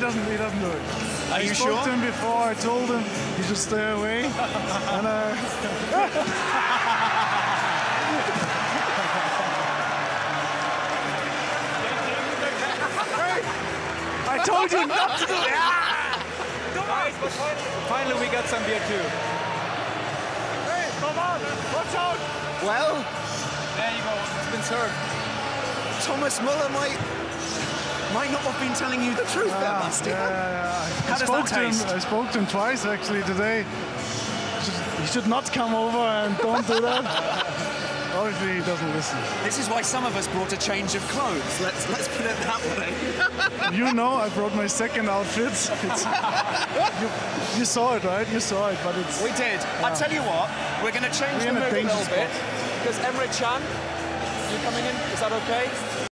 doesn't. He doesn't do it. Are I you spoke sure? to him before. I told him he should stay away. and uh, I told you not to do it. Guys, but finally, finally we got some beer too. Hey, come on! Watch out! Well, There you go. It's been served. Thomas Muller might might not have been telling you the truth there, Ah, Basti. yeah, yeah. How I does spoke that to him. I spoke to him twice actually today. He should, not come over and don't do that. Obviously, he doesn't listen. This is why some of us brought a change of clothes. Let's let's put it that way. You know, I brought my second outfit. You, you saw it, right? You saw it, but it's. We did. I tell you what, we're going to change We're the a mood a danger little bit because Emre Can, you coming in? Is that okay?